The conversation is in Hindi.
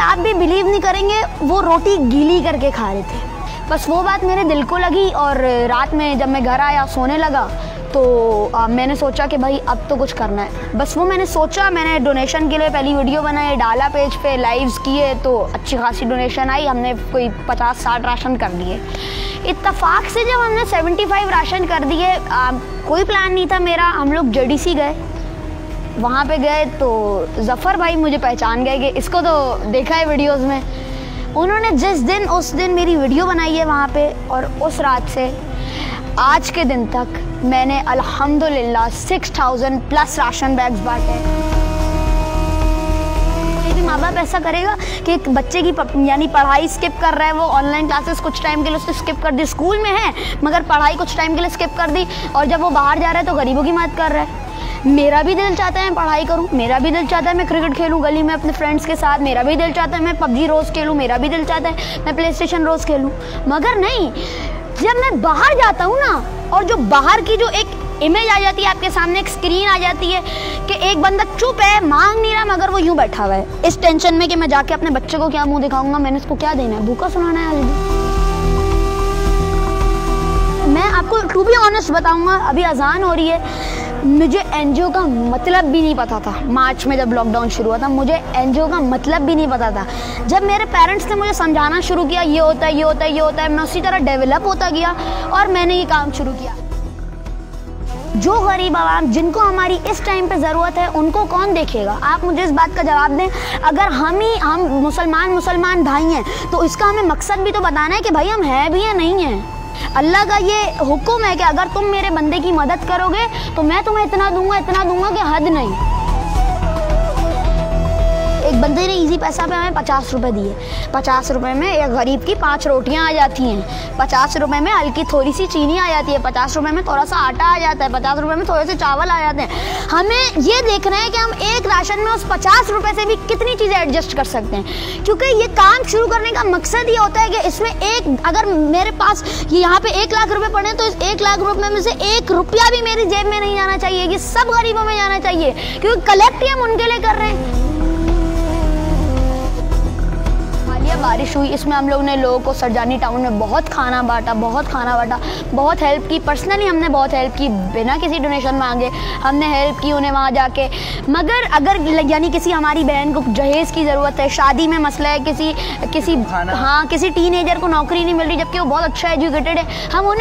आप भी बिलीव नहीं करेंगे वो रोटी गीली करके खा रहे थे। बस वो बात मेरे दिल को लगी और रात में जब मैं घर आया सोने लगा तो आ, मैंने सोचा कि भाई अब तो कुछ करना है। बस वो मैंने सोचा मैंने डोनेशन के लिए पहली वीडियो बनाई डाला पेज पे लाइव्स किए तो अच्छी खासी डोनेशन आई हमने कोई पचास साठ राशन कर दिए। इतफाक़ से जब हमने सेवेंटी फाइव राशन कर दिए कोई प्लान नहीं था मेरा हम लोग जे गए। वहाँ पे गए तो जफ़र भाई मुझे पहचान गए कि इसको तो देखा है वीडियोस में। उन्होंने जिस दिन, उस दिन मेरी वीडियो बनाई है वहाँ पे और उस रात से आज के दिन तक मैंने अल्हम्दुलिल्लाह six thousand plus ration bags बांटे मेरी माँ बाप ऐसा करेगा कि एक बच्चे की यानी पढ़ाई स्किप कर रहा है, वो ऑनलाइन क्लासेस कुछ टाइम के लिए उसने स्किप कर दी। स्कूल में है, मगर पढ़ाई कुछ टाइम के लिए स्किप कर दी और जब वो बाहर जा रहा है तो गरीबों की मदद कर रहा है। मेरा भी दिल चाहता है पढ़ाई करूँ, मेरा भी दिल चाहता है मैं क्रिकेट खेलूं, गली में अपने फ्रेंड्स के साथ, मेरा भी दिल चाहता है मैं पबजी रोज़ खेलूं, मेरा भी दिल चाहता है मैं प्ले स्टेशन रोज़ खेलूं। मगर नहीं, जब मैं बाहर जाता हूँ ना, और जो बाहर की जो एक इमेज आ जाती है आपके सामने, एक स्क्रीन आ जाती है कि एक बंदा चुप है, मांग नहीं रहा, मगर वो यूँ बैठा हुआ है। इस टेंशन में कि मैं जाके अपने बच्चे को क्या मुँह दिखाऊँगा, मैंने इसको क्या देना है? भूखा सुनाना है आज मैं आपको टू बी ऑनेस्ट बताऊँगा, अभी अजान हो रही है मुझे एनजीओ का मतलब भी नहीं पता था। मार्च में जब लॉकडाउन शुरू हुआ था, मुझे एनजीओ का मतलब भी नहीं पता था। जब मेरे पेरेंट्स ने मुझे समझाना शुरू किया, ये होता है, ये होता है, ये होता है, मैं उसी तरह डेवलप होता गया और मैंने ये काम शुरू किया। जो गरीब आवाम जिनको हमारी इस टाइम पे ज़रूरत है, उनको कौन देखेगा? आप मुझे इस बात का जवाब दें, अगर हम ही, हम मुसलमान मुसलमान भाई हैं तो इसका हमें मकसद भी तो बताना है कि भाई हम हैं भी या नहीं हैं। अल्लाह का ये हुक्म है कि अगर तुम मेरे बंदे की मदद करोगे तो मैं तुम्हें इतना दूँगा इतना दूँगा कि हद नहीं। बंदे ने इजी पैसा पे हमें पचास रुपए दिए। पचास रुपए में एक गरीब की पाँच रोटियाँ आ जाती हैं। पचास रुपए में हल्की थोड़ी सी चीनी आ जाती है। पचास रुपए में थोड़ा सा आटा आ जाता है। पचास रुपए में थोड़े से चावल आ जाते हैं। हमें ये देखना है कि हम एक राशन में उस पचास रुपए से भी कितनी चीज़ें एडजस्ट कर सकते हैं। क्योंकि ये काम शुरू करने का मकसद ये होता है कि इसमें एक, अगर मेरे पास यहाँ पे एक लाख रुपए पड़े तो इस एक लाख रुपए में से एक रुपया भी मेरी जेब में नहीं जाना चाहिए। कि सब गरीबों में जाना चाहिए। क्योंकि कलेक्ट ही हम उनके लिए कर रहे हैं। बारिश हुई। इसमें हम लोग ने लोगों को सरजानी टाउन में बहुत खाना बांटा बहुत खाना बांटा बहुत हेल्प की। पर्सनली हमने बहुत हेल्प की बिना किसी डोनेशन मांगे। हमने हेल्प की उन्हें वहाँ जाके। मगर अगर यानी किसी हमारी बहन को जहेज़ की ज़रूरत है शादी में मसला है किसी किसी हाँ किसी टीन को नौकरी नहीं मिल रही जबकि वो बहुत अच्छा एजुकेटेड है हम उन्हें